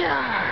Yeah.